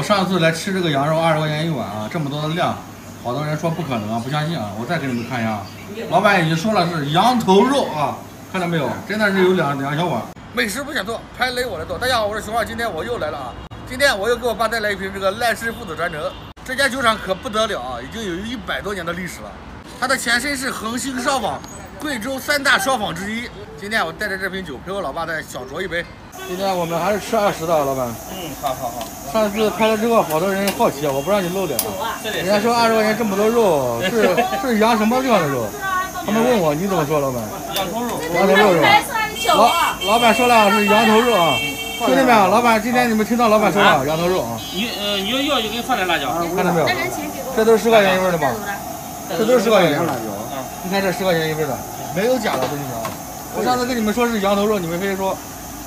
我上次来吃这个羊肉二十块钱一碗啊，这么多的量，好多人说不可能啊，不相信啊。我再给你们看一下，老板已经说了是羊头肉啊，看到没有？真的是有两两小碗。美食不想做，拍雷我来做。大家好，我是熊二，今天我又来了啊。今天我又给我爸带来一瓶这个赖氏父子传承。这家酒厂可不得了啊，已经有一百多年的历史了。它的前身是恒兴烧坊，贵州三大烧坊之一。今天我带着这瓶酒陪我老爸再小酌一杯。今天我们还是吃二十的，老板。嗯，好好好。上次拍了之后，好多人好奇，我不让你露脸。人家说二十块钱这么多肉，是是羊什么地方的肉？他们问我，你怎么说，老板？羊头肉。羊头肉是吧？老老板说了是羊头肉啊。兄弟们，老板今天你们听到老板说了羊头肉啊？你呃，你要要就给你放点辣椒，看到没有？这都是十块钱一份的吧？这都是十块钱一份辣椒。你看这十块钱一份的，没有假的，兄弟们啊！我上次跟你们说是羊头肉，你们非说。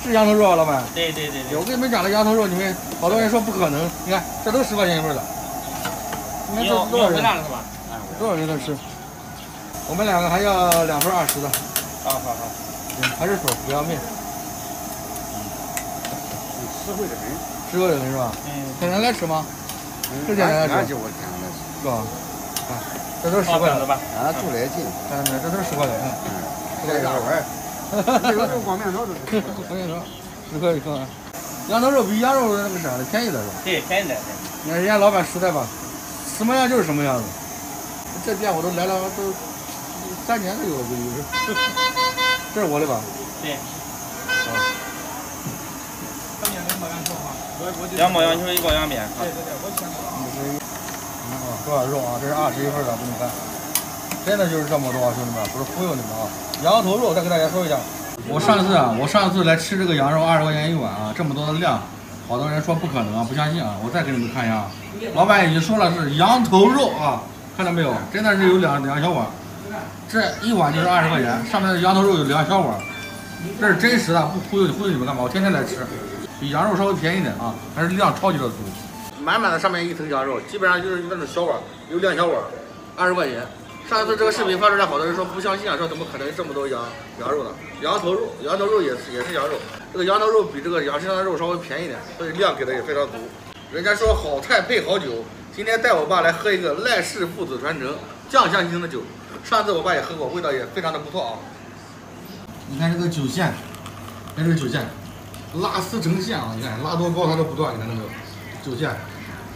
是羊头肉啊，老板。对对对对。我跟你们讲的羊头肉，你们好多人说不可能。你看，这都十块钱一份的。你要多少人？多少人在吃？我们两个还要两份二十的。好好好。还是粉，不要面。实惠的很。实惠的很是吧？嗯。天天来吃吗？天天来吃。俺就我天天来吃。是吧？啊，这都是十块的吧？啊，住来近。看，这都是十块的。嗯。十块一碗。这个就光面条的，光面条，十块一份。羊头肉比羊肉那个啥的便宜的是吧？对，便宜的。你看人家老板实在吧，什么样就是什么样子。这店我都来了都三年都有了，这这是我的吧？对。啊。两毛羊球一包羊面。对对对，我先说。多少肉啊？这是二十一份的，给你看。真的就是这么多，兄弟们，不是忽悠你们啊！羊头肉，再给大家说一下，我上次啊，我上次来吃这个羊肉，二十块钱一碗啊，这么多的量，好多人说不可能啊，不相信啊，我再给你们看一下，老板已经说了是羊头肉啊，看到没有？真的是有两两小碗，这一碗就是二十块钱，上面的羊头肉有两小碗，这是真实的，不忽悠你忽悠你们干嘛？我天天来吃，比羊肉稍微便宜点啊，还是量超级的足，满满的上面一层羊肉，基本上就是那种小碗，有两小碗，二十块钱。上一次这个视频发出来，好多人说不相信啊，说怎么可能这么多羊羊肉呢？羊头肉，羊头肉也是也是羊肉，这个羊头肉比这个羊身上的肉稍微便宜点，所以量给的也非常足。人家说好菜配好酒，今天带我爸来喝一个赖氏父子传承酱香型的酒。上次我爸也喝过，味道也非常的不错啊。你看这个酒线，看这个酒线，拉丝成线啊！你看拉多高它都不断，你看到没有？酒线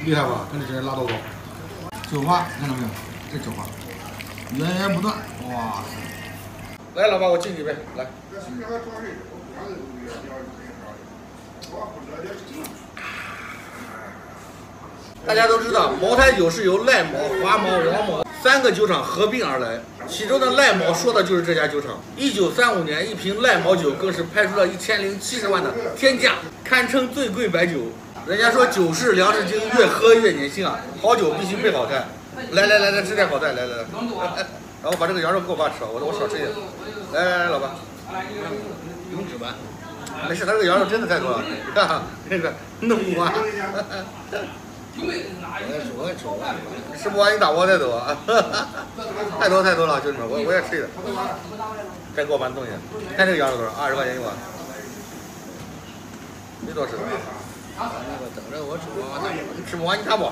厉害吧？看这酒拉多高。酒花看到没有？这酒花。源源不断，哇塞！来，老爸，我敬你一杯，来。大家都知道，茅台酒是由赖茅、华茅、王茅三个酒厂合并而来，其中的赖茅说的就是这家酒厂。一九三五年，一瓶赖茅酒更是拍出了一千零七十万的天价，堪称最贵白酒。人家说酒是粮食精，越喝越年轻啊！好酒必须配好菜。来来来来，吃点好菜，来来来，然后把这个羊肉给我爸吃了，我我少吃一点。来来来，老爸，不用吃吧，没事，他这个羊肉真的太多了，你看那个弄不完。我也吃不完，吃不完你打包带走啊！太多 太多了，兄弟们，我我也吃一点。再给我搬东西，看这个羊肉多少？二十块钱一碗，没多吃。等着我吃不完，你吃不完你看不？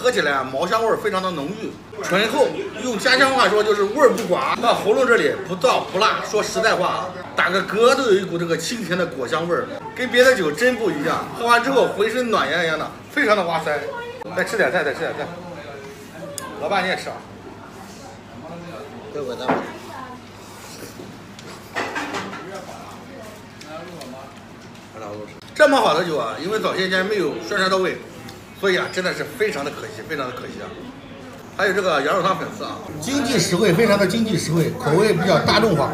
喝起来啊，茅香味非常的浓郁，醇厚。用家乡话说就是味儿不寡，到喉咙这里不燥不辣。说实在话啊，打个嗝都有一股这个清甜的果香味儿，跟别的酒真不一样。喝完之后浑身暖洋洋的，非常的哇塞。再吃点菜，再吃点菜。老爸你也吃啊？给我的。这么好的酒啊，因为早些年没有宣传到位，所以啊，真的是非常的可惜，非常的可惜啊。还有这个羊肉汤粉丝啊，经济实惠，非常的经济实惠，口味比较大众化。